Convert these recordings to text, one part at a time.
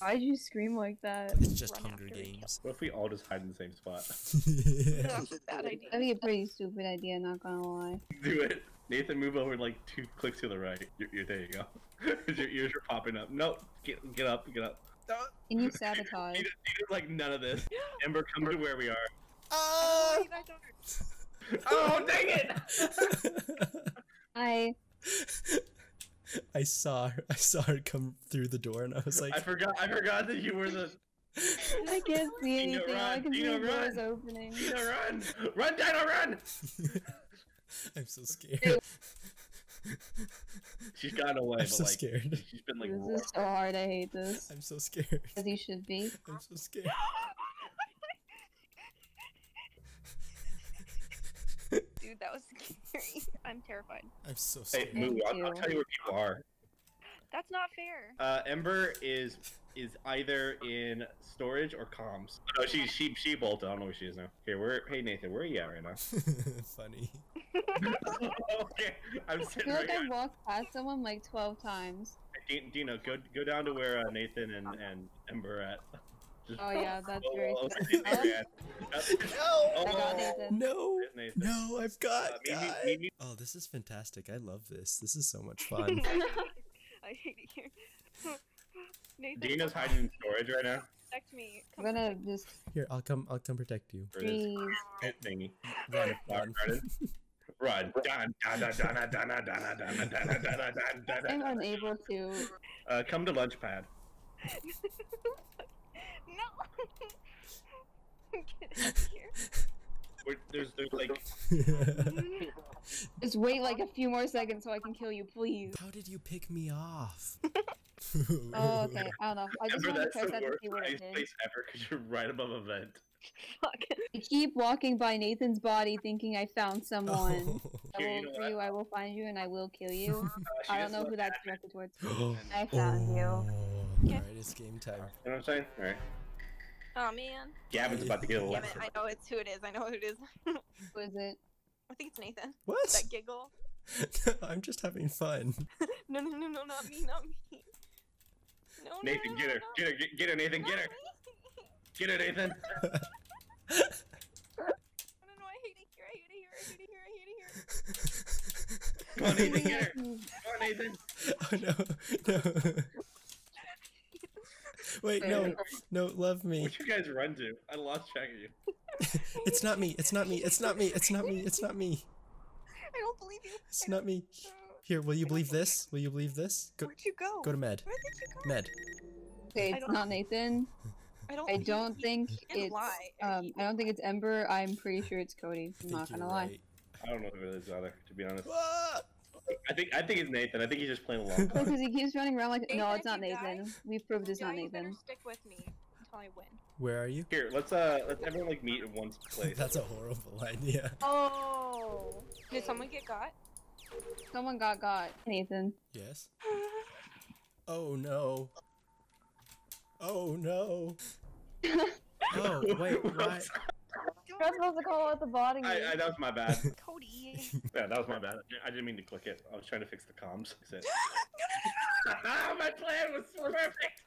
Why'd you scream like that? It's just Run Hunger Games. What if we all just hide in the same spot? That's a bad idea. That'd be a pretty stupid idea, not gonna lie. Do it. Nathan, move over like two clicks to the right. You're, you're, there you go. your ears are popping up. No, get get up, get up. Can you sabotage? Nita- Nita's like none of this. Ember, come to where we are. Ah! You guys don't- Oh dang it! I I saw her. I saw her come through the door, and I was like, I forgot. I forgot that you were the. I can't see Dino, anything. All I run, can see Dino, is doors run. opening. Dino, run! Run, Dino, run! I'm so scared. She's gotten away, I'm but so like scared. she's been like. This is so hard. I hate this. I'm so scared. As you should be. I'm so scared. Dude, that was scary. I'm terrified. I'm so Hey, scared. Moo, I'll, I'll you. tell you where people are. That's not fair. Uh, Ember is is either in storage or comms. Oh, she she she bolted. I don't know where she is now. Here, where? Hey Nathan, where are you at right now? Funny. okay, I'm I sitting feel right like I walked past someone like 12 times. D- Dino, go go down to where uh, Nathan and, and Ember are at. Oh yeah, that's oh, very. Oh, oh, no, no, no, I've got. Uh. Oh, this is fantastic. I love this. This is so much fun. I hate it here. Nathan, Dina's hiding in storage right now. Protect me. Come I'm gonna just. Here, I'll come. I'll come protect you. Please. Run. Run. I'm unable to. Uh, come to lunch pad no. Get out here. We're, there's there's like Just wait like a few more seconds so I can kill you, please. How did you pick me off? Oh, okay. I don't know. I just Ember, wanted to that's press the that to worst see what it place, did. place ever because you're right above a vent. Fuck. I keep walking by Nathan's body thinking I found someone. I Here, you will, know for you, I will find you and I will kill you. Uh, I don't know who that's directed towards. Oh, I found you. Alright, it's game time. You know what I'm saying? Alright. Oh man. Gavin's about to get a Damn left. I know it's who it is. I know who it is. Who is it? I think it's Nathan. What? That giggle. I'm just having fun. No, no, no, no, not me, not me. No, no, Nathan, no, get her. no. Get her. Get, get her, Nathan. Get her. Me. Get her, Nathan. No, no, no, I hate it here. I hate it here. I hate it here. I hate it here. Come on, Nathan. Get her. Come on, Nathan. oh no, no. Wait, no, no, love me. Where'd you guys run to? I lost track of you. It's not me. It's not me. It's not me. It's not me. It's not me. I don't believe you. It's not me. Here, will you believe this? Will you believe this? Go, Where'd you go? go to med. Where did you go? Med. Okay, it's don't- Nathan. I don't. I don't you. think You it's lie. um I don't think it's Ember. I'm pretty sure it's Cody. I'm not gonna you're lie. right. I don't know who it is either, to be honest. I think I think it's Nathan. I think he's just playing along. Because he keeps running around like no, it's not if you Nathan. We've proved it's not you better Nathan. stick with me until I win. Where are you? Here, let's uh, let's everyone like meet in one place. That's a horrible idea. Oh. Did someone get got? Someone got got. Nathan. Yes. Oh no. Oh no. Oh wait, why? You're supposed to call out the body. I, I, that was my bad. Cody. Yeah, that was my bad. I didn't mean to click it. I was trying to fix the comms. Fix it. my plan was perfect.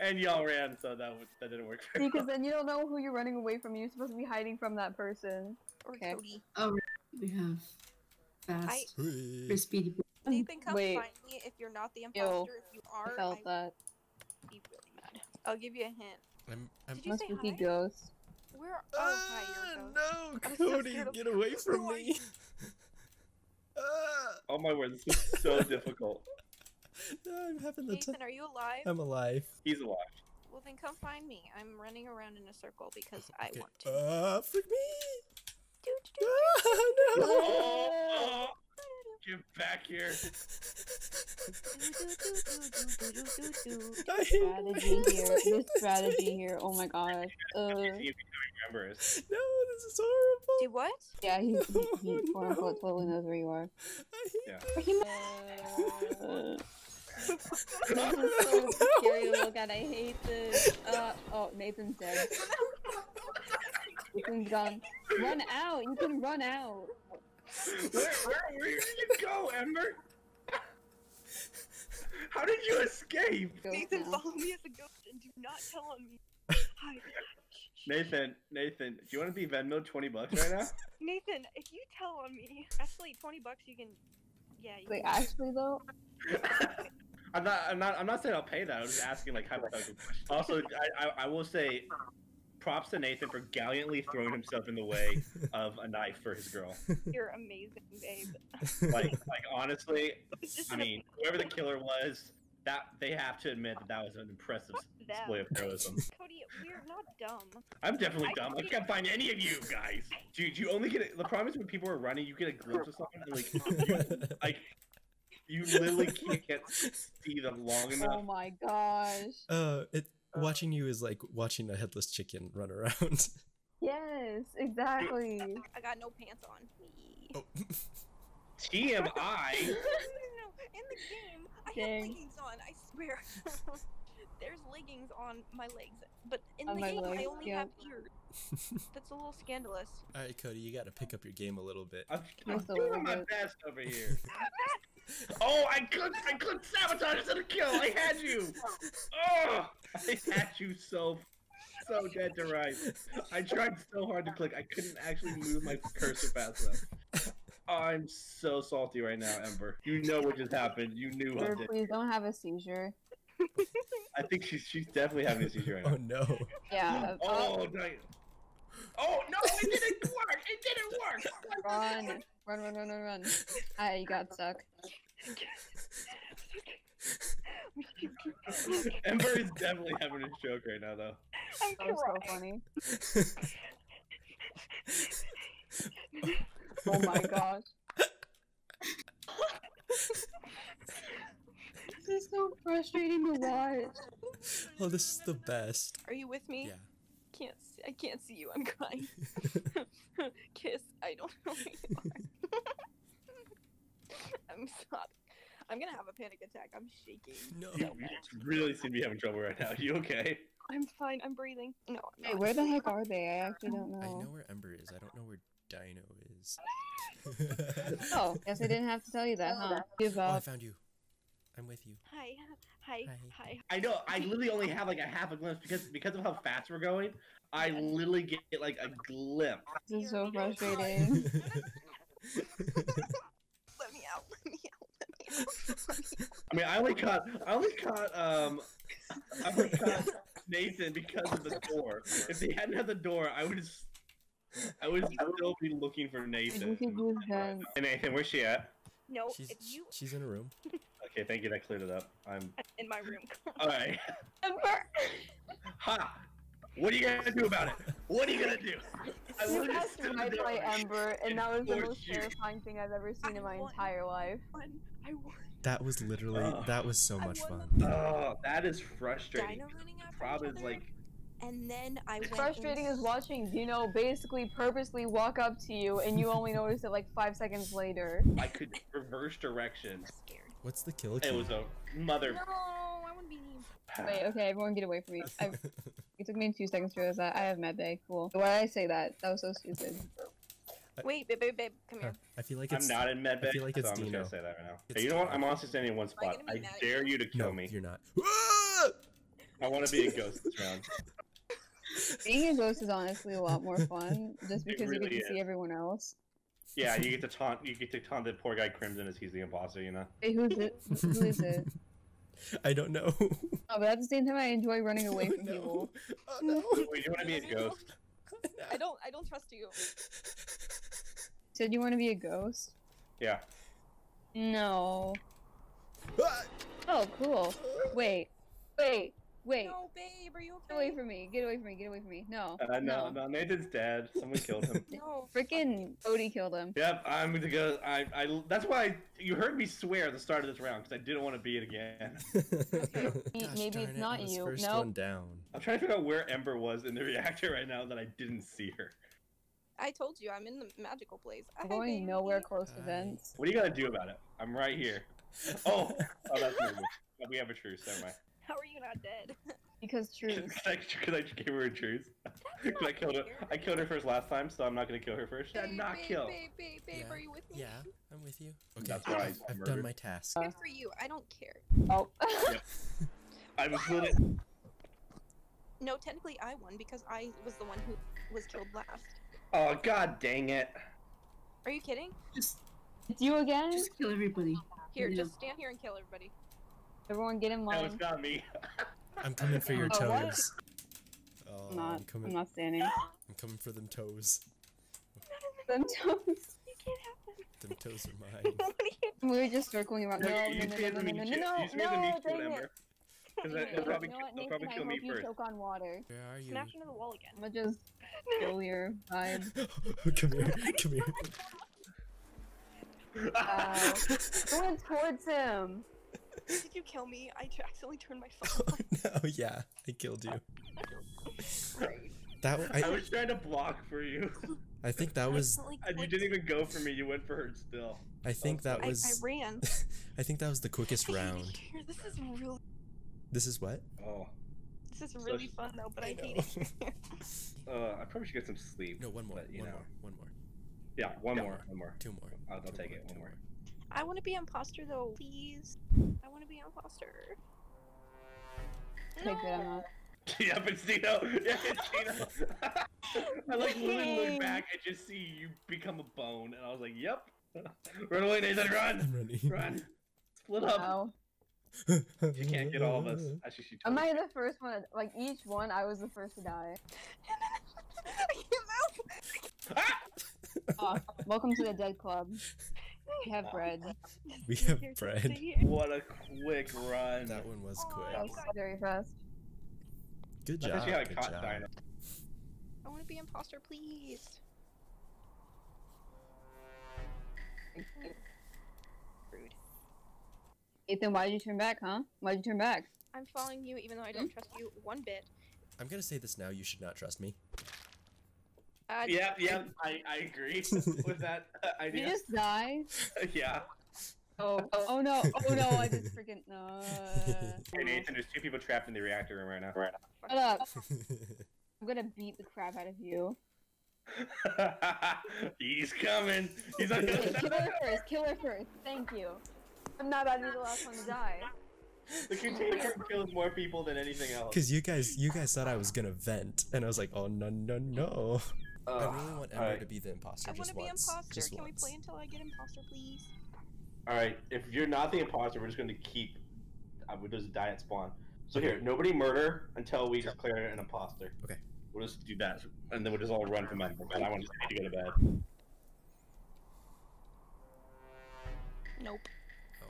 And y'all ran, so that was, that didn't work. Very Because well. then you don't know who you're running away from. You're supposed to be hiding from that person. Or Okay. Cody. We have fast Whee. or speedy. Nathan, come Wait. find me if you're not the imposter. If you are, I felt I... that. Be really mad. I'll give you a hint. I'm. I'm. Did you Must say be hi? ghost. Where? Oh, hi, Ah, you're a ghost. no, I'm so Cody, scared get away from me. Ah, Oh my word, this is so difficult. no, I'm having the time. Nathan, are you alive? I'm alive. He's alive. Well, then come find me. I'm running around in a circle because I Okay. want to. Uh, frick me. Do, do, Ah, no. Oh, get back here. Strategy here. This strategy here. Oh my gosh. Uh, See if you can remember us. No, this is horrible. Do what? yeah, he, he, he Oh, quote unquote no. totally knows where you are. I hate Yeah. Uh, this is so scary to look at. I hate this. Uh, oh, Nathan's dead. Nathan's gone. Run out. You can run out. Where, where, where did you go, Ember? How did you escape? Nathan, follow me as a ghost and do not tell on me. Hi. Nathan, Nathan, do you want to be Venmo twenty bucks right now? Nathan, if you tell on me, actually, 20 bucks you can. Yeah, you Wait, can. actually though, I'm not. I'm not. I'm not saying I'll pay that. I'm just asking like hypothetical questions. Also, I, I, I will say, props to Nathan for gallantly throwing himself in the way of a knife for his girl. You're amazing, babe. Like, like honestly, I mean, whoever the killer was, that they have to admit that that was an impressive amazing them. display of heroism. Cody, we're not dumb. I'm definitely I dumb. I can't- can't find any of you guys. Dude, you only get it. The problem is when people are running, you get a glimpse of something. and, Like, you, like, you literally can't see them long enough. oh my gosh. uh, it Uh-huh. watching you is like watching a headless chicken run around. Yes, exactly. I got no pants on. Oh. Wee. oh. TMI. no, no, no. In the game, I Dang. have leggings on. I swear. There's leggings on my legs, but in On the my game, I only yeah. have ears. That's a little scandalous. All right, Cody, you got to pick up your game a little bit. I'm, I'm doing my bit. best over here. Oh, I could, I could sabotage instead of kill. I had you. Oh, I had you so, so dead to rights. I tried so hard to click. I couldn't actually move my cursor fast enough. I'm so salty right now, Ember. You know what just happened. You knew what Or did. please don't have a seizure. I think she's she's definitely having a seizure right oh, now. Oh no. Yeah. Oh, oh, oh. dang. Oh no! It didn't work. It didn't work. Run. Run, run, run, run, run. You got stuck. Ember is definitely having a stroke right now, though. I'm That was so funny. Oh my gosh. Is so frustrating to watch. Oh, this is the best. Are you with me? Yeah. Can't see, I can't see you. I'm crying. Kiss. I don't know where you are. I'm sorry. I'm gonna have a panic attack. I'm shaking. No. You, you really seem to be having trouble right now. you okay? I'm fine. I'm breathing. No, I'm Hey, where the heck are they? I actually don't know. I know. know where Ember is. I don't know where Dino is. Oh, guess I didn't have to tell you that, oh, huh? Give up. oh, I found you. I'm with you. Hi. Hi. Hi. Hi. I know. I literally only have like a half a glimpse because because of how fast we're going. I literally get like a glimpse. This is so frustrating. Let me out. Let me out. Let me out. Let me out. I mean, I only caught I only caught um I only caught Nathan because of the door. If they hadn't had the door, I would I would still be looking for You Nathan. could use them. Hey Nathan, where's she at? No, She's if you she's in a room. Okay, thank you. That cleared it up. I'm in my room. all right. Ha! What are you gonna do about it? What are you gonna do? I You literally passed stood in right the by door Ember, and that was the most you. terrifying thing I've ever seen in my I won. entire life. I won. That was literally Ugh. that was so I much won fun. Oh, that is frustrating. Dino running after Prob each is like and then I went. Frustrating in- is watching Dino basically purposely walk up to you, and you only notice it like five seconds later. I could reverse direction. Scared. What's the kill It was a mother. No, I wouldn't be mean. Wait, okay, everyone get away from me. I, it took me two seconds to realize that I have medbay. Cool. Why did I say that? That was so stupid. Wait, babe, babe, babe, come here. I feel like I'm not in Med medbay, I feel like it's so I'm just Dino. gonna say that right now. It's Hey, you know what? I'm honestly standing in one spot. I dare you to kill no, me. you're not. I want to be a ghost this round. Being a ghost is honestly a lot more fun, just It because you really get to see everyone else. Yeah, you get to taunt. You get to taunt the poor guy Crimson as he's the imposter. You know. Wait, who's it? Who is it? I don't know. Oh, but at the same time, I enjoy running away Oh, from no. people. Oh no. Wait, you want to be a ghost? I don't, I don't trust you. Said you want to be a ghost? Yeah. No. Ah! Oh, cool. Wait, wait, wait. No, babe, are you Get away from me. Get away from me. Get away from me. No. Uh, no, no, Nathan's dead. Someone killed him. No. Freaking Odie killed him. Yep, I'm gonna go. I, I. That's why you heard me swear at the start of this round because I didn't want to be it again. Maybe Gosh it's darn it, not I you. First Nope. one down. I'm trying to figure out where Ember was in the reactor right now that I didn't see her. I told you, I'm in the magical place. I'm going baby. nowhere close to Hi. vents. What are you gonna do about it? I'm right here. Oh, oh, that's not. We have a truce. Never mind. How are you not dead? Because truth. Because I gave her a truth. 'Cause I killed her. I killed her first last time, so I'm not gonna kill her first. Babe, not babe, kill. Babe, babe, babe, Yeah. are you with me? Yeah, I'm with you. Okay, That's why I I've, I've done my task. Good for you. I don't care. Oh. I was literally. No, technically I won because I was the one who was killed last. Oh god dang it! Are you kidding? Just, it's you again? just kill everybody. Here, Yeah. just stand here and kill everybody. Everyone get in No, line. it's not me. I'm coming for your toes. Oh, I'm not. I'm coming. I'm not standing. I'm coming for them toes. Them toes. You can't have them. Them toes are mine. What are you We were just circling around. No, No, no, you no, no, scared no, me, no, no, you no, scared- you scared me, no, you dang killed it. Ember. Because Wait, they'll probably, you know what, they'll Nathan, probably I kill me hope you first. choke on water. Where are you? smash into the wall again? I'm gonna just kill your vibe. come here, come here. Wow. Uh, going towards him. Did you kill me? I t- accidentally turned my phone Oh no, yeah, I killed you. That I was trying to block for you, I think that was and you didn't even go for me. You went for her still. I think that I, I was ran. I think that was the quickest I hate it round. here. This is really This is what? Oh, this is really sh- fun though, but I, I hate it uh, I probably should get some sleep. No, one more, But, you one know. more, one more, Yeah, one Yeah. more, one more. two more. I'll, I'll two take it. two One more. I want to be imposter though, please. I want to be imposter. Okay, good, I'm not. yeah, but Stino. Yeah, it's Stino. I like literally look back and just see you become a bone, and I was like, "Yep." run away, Nathan! Run! I'm running. Run! Split up. Wow. You can't get all of us. Actually, she Am I the first one? Like each one, I was the first to die. Ah! Oh, welcome to the Dead Club. We have bread. We have bread. What a quick run! That one was Oh, quick. That was very fast. Good job. I good job. Dino. I want to be imposter, please. Rude. Ethan, why did you turn back, huh? Why did you turn back? I'm following you even though I don't hmm? trust you one bit. I'm gonna say this now. You should not trust me. Uh, Yep, yep. I, I agree with that uh, Did you just die? yeah. Oh, oh no, oh no, I just freaking, no. Hey Nathan, there's two people trapped in the reactor room right now. Right now. Shut up. I'm gonna beat the crap out of you. He's coming. He's on kill her first, kill her first. Thank you. I'm not about to be the last one to die. The container kills more people than anything else. Cause you guys, you guys thought I was gonna vent, and I was like, oh no no no. I really want Ember alright. to be the imposter I want to be imposter. Just Can once. we play until I get imposter, please? All right, if you're not the imposter, we're just going to keep. Uh, we'll just die at spawn. So here, nobody murder until we declare an imposter. Okay. We'll just do that, and then we'll just all run from Ember. And I want to go to bed. Nope. Oh.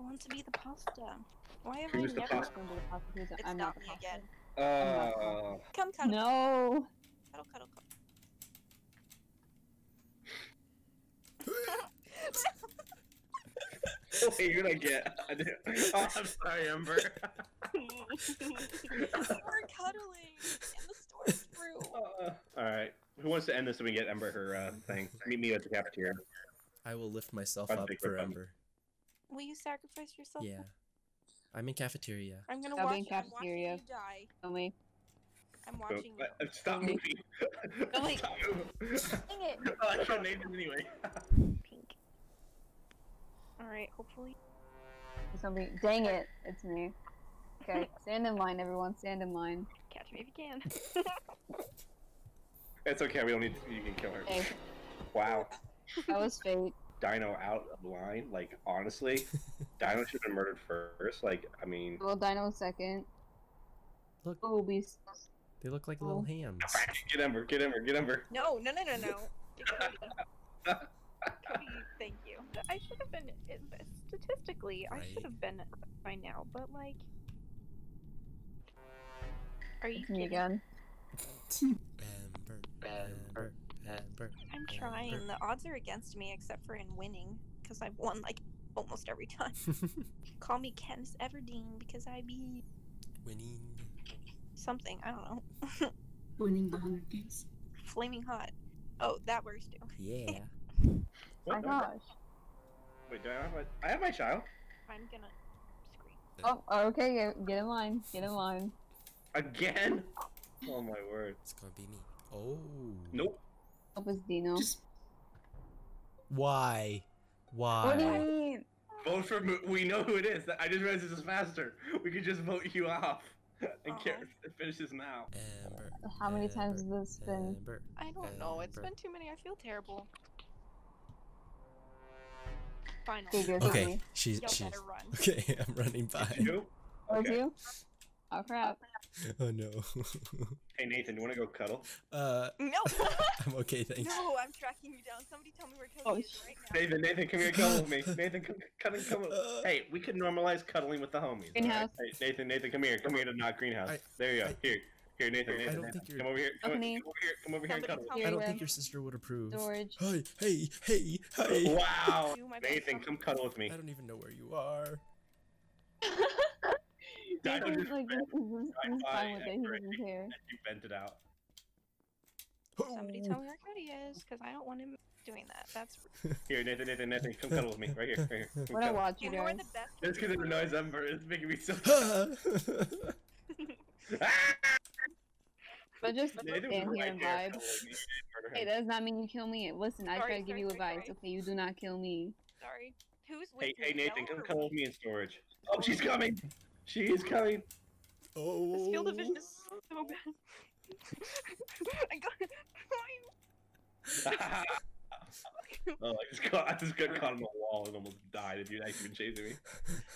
I want to be the pasta. Why have Who's I the never? pasta? Gonna be the pasta. It's I'm not not me the again. Uh, Come, cuddle, No. cuddle, cuddle, cuddle. Wait, you're gonna get. Oh, I'm sorry, Ember. We're cuddling in the storage room. Uh, all right. Who wants to end this so we get Ember her uh, thing? Meet me at the cafeteria. I will lift myself I'd up take for. Ember. Will you sacrifice yourself? Yeah. I'm in cafeteria. I'm gonna I'll watch. be in I'm watching you die. Kill me. I'm watching you. Uh, Stop moving. Oh. Stop moving. Dang it. Oh, I killed Nathan anyway. Pink. All right. Hopefully. Somebody. Dang it. It's me. Okay. Stand in line, everyone. Stand in line. Catch me if you can. It's okay. We don't need. To, you can kill her. Okay. Wow. That was fate. Dino out of line. Like honestly, Dino should have been murdered first. Like I mean, Well, Dino second. Look, Oh, be. they look like Oh. little hams. get Ember, get Ember, get Ember. no, no, no, no, no. Get Cody. Cody, thank you. I should have been statistically. I should have been by now, but like. Are you It's me kidding? again. Ember, Ember, Ember. I'm trying. The odds are against me, except for in winning, because I've won like almost every time. Call me Katniss Everdeen because I be Winning. something. I don't know. Winning the Hunger Games. Flaming hot. Oh, that works too. Yeah. My gosh. Wait, do I have my? I have my child. I'm gonna scream. Oh, okay, get, get in line. Get in line. Again? Oh my word. It's gonna be me. Oh. Nope. Hope it's Dino. Just Why? What do you Why? mean? Vote for. We know who it is. I just realized this is faster. We could just vote you off and Uh-huh. Karen finishes now. Amber. How many times has this been? Amber. I don't know. It's been too many. I feel terrible. Final. Okay, me. she's Y'all she's okay. I'm running by. You? Or Okay. you? Oh crap. Oh no. Hey Nathan, you want to go cuddle? uh, No. I'm okay, thanks. no, I'm tracking you down. Somebody tell me where Cody Oh, is right now. Nathan, Nathan, come here, cuddle with me. Nathan, come, come, come. Uh. Hey, we could normalize cuddling with the homies. Greenhouse. alright? Hey, Nathan, Nathan, come here. Come here to not greenhouse. I- there you go. I- here, here, Nathan, I don't think you're- Come over here. Come, Company. come over here. Come over here and cuddle. I don't think your sister would approve. Storage. Hey, hey, hey, hey. Wow. Do my best Nathan, come cuddle with me. I don't even know where you are. I don't Nathan's just like, this is, this is fine with it. He and doesn't care. You vented out. Somebody tell me where Cody is, because I don't want him doing that. That's Here, Nathan, Nathan, Nathan, come cuddle with me. Right here. Right here. Come What I cuddle. watch you you know where guys. the best. Just because of the noise Ember is making me so. Ah! But just Nathan stand here right and vibe. cuddling me. Murder Hey, him. that does not mean you kill me. Listen, I Sorry, try to give you sorry, advice. sorry. Okay, you do not kill me. Sorry. Who's with Hey, me? hey, Nathan, come come with me in storage. Oh, she's coming. She is coming. oh. This field of vision is so bad. I got oh, I just got, I just got caught on the wall and almost died. If you're not even chasing me.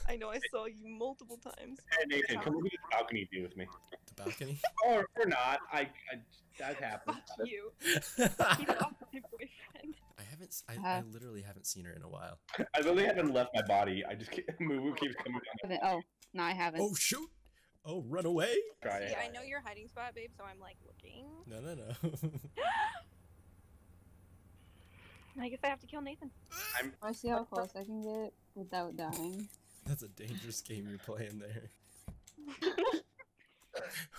I know I saw you multiple times. Hey, Nathan, come over to the balcony be with me. The balcony. Or, or not. I, I that happened. Fuck you. Keep it off my boyfriend. I haven't. s- I, I Uh. literally haven't seen her in a while. I literally haven't left my body. I just keep, Moo keeps coming down. Oh, no, I haven't. Oh shoot! Oh, run away! Try See. I know your hiding spot, babe, so I'm like looking. No, no, no. I guess I have to kill Nathan. I see how close I can get without dying. That's a dangerous game you're playing there.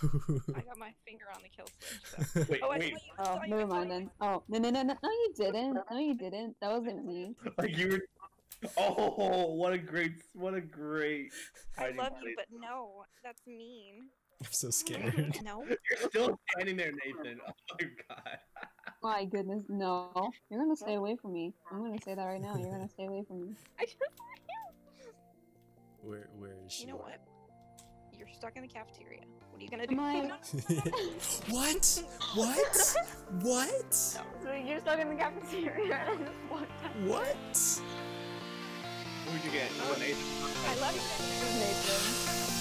I got my finger on the kill switch. So. Wait, Oh, I wait. you. Oh, never mind then. Oh, no, no, no, no, no, you didn't. No, you didn't. That wasn't me. Like you were. Oh, what a great, what a great. I hiding love you, but no, that's mean. I'm so scared. No. You're still standing there, Nathan. Oh my god. My goodness, no. You're gonna stay away from me. I'm gonna say that right now. You're gonna stay away from me. I just. Want you! Where where is she? You know what? You're stuck in the cafeteria. What are you gonna do? I- what? What? What? So you're stuck in the cafeteria and I just walked out. What? Who'd you get? You got Nathan. I love you. Nathan.